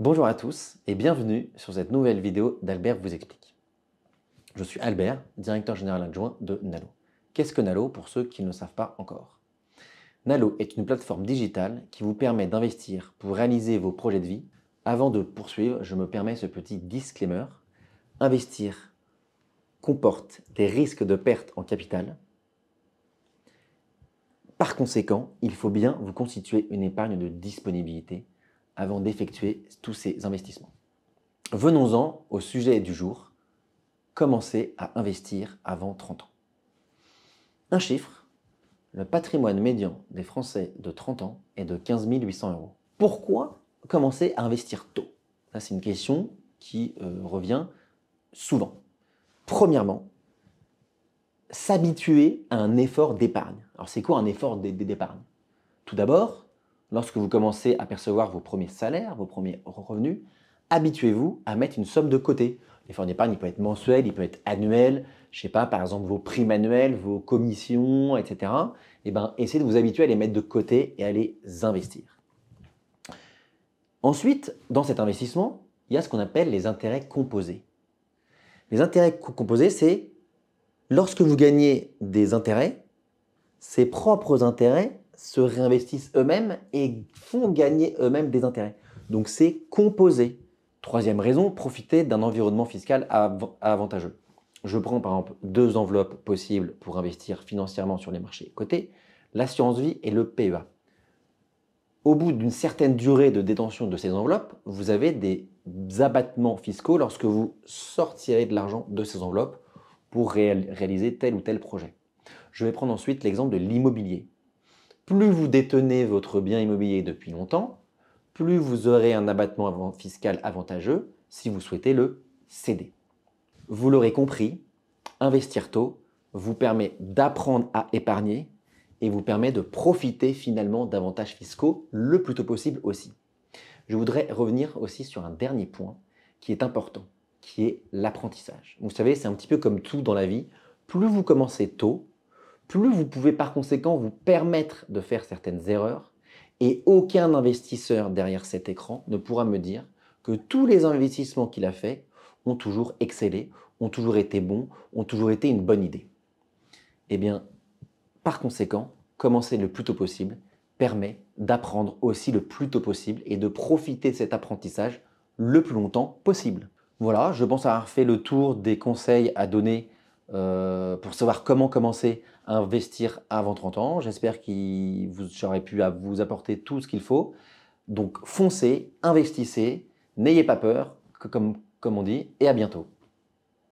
Bonjour à tous et bienvenue sur cette nouvelle vidéo d'Albert vous explique. Je suis Albert, directeur général adjoint de Nalo. Qu'est-ce que Nalo pour ceux qui ne le savent pas encore? Nalo est une plateforme digitale qui vous permet d'investir pour réaliser vos projets de vie. Avant de poursuivre, je me permets ce petit disclaimer. Investir comporte des risques de perte en capital. Par conséquent, il faut bien vous constituer une épargne de disponibilité avant d'effectuer tous ces investissements. Venons-en au sujet du jour. Commencez à investir avant 30 ans. Un chiffre, le patrimoine médian des Français de 30 ans est de 15 800 euros. Pourquoi commencer à investir tôt? C'est une question qui euh, revient souvent. Premièrement, s'habituer à un effort d'épargne. Alors c'est quoi un effort d'épargne? Tout d'abord, lorsque vous commencez à percevoir vos premiers salaires, vos premiers revenus, habituez-vous à mettre une somme de côté. L'effort d'épargne, il peut être mensuel, il peut être annuel, je sais pas, par exemple vos primes annuelles, vos commissions, etc. Eh ben, essayez de vous habituer à les mettre de côté et à les investir. Ensuite, dans cet investissement, il y a ce qu'on appelle les intérêts composés. Les intérêts composés, c'est lorsque vous gagnez des intérêts, ces propres intérêts se réinvestissent eux-mêmes et font gagner eux-mêmes des intérêts. Donc c'est composé. Troisième raison, profiter d'un environnement fiscal avantageux. Je prends par exemple deux enveloppes possibles pour investir financièrement sur les marchés cotés, l'assurance vie et le PEA. Au bout d'une certaine durée de détention de ces enveloppes, vous avez des abattements fiscaux lorsque vous sortirez de l'argent de ces enveloppes pour réaliser tel ou tel projet. Je vais prendre ensuite l'exemple de l'immobilier. Plus vous détenez votre bien immobilier depuis longtemps, plus vous aurez un abattement fiscal avantageux si vous souhaitez le céder. Vous l'aurez compris, investir tôt vous permet d'apprendre à épargner et vous permet de profiter finalement d'avantages fiscaux le plus tôt possible aussi. Je voudrais revenir aussi sur un dernier point qui est important, qui est l'apprentissage. Vous savez, c'est un petit peu comme tout dans la vie. Plus vous commencez tôt, plus vous pouvez par conséquent vous permettre de faire certaines erreurs et aucun investisseur derrière cet écran ne pourra me dire que tous les investissements qu'il a faits ont toujours excellé, ont toujours été bons, ont toujours été une bonne idée. Eh bien, par conséquent, commencer le plus tôt possible permet d'apprendre aussi le plus tôt possible et de profiter de cet apprentissage le plus longtemps possible. Voilà, je pense avoir fait le tour des conseils à donner euh, pour savoir comment commencer investir avant 30 ans. J'espère que j'aurai pu vous apporter tout ce qu'il faut. Donc foncez, investissez, n'ayez pas peur, comme, comme on dit, et à bientôt.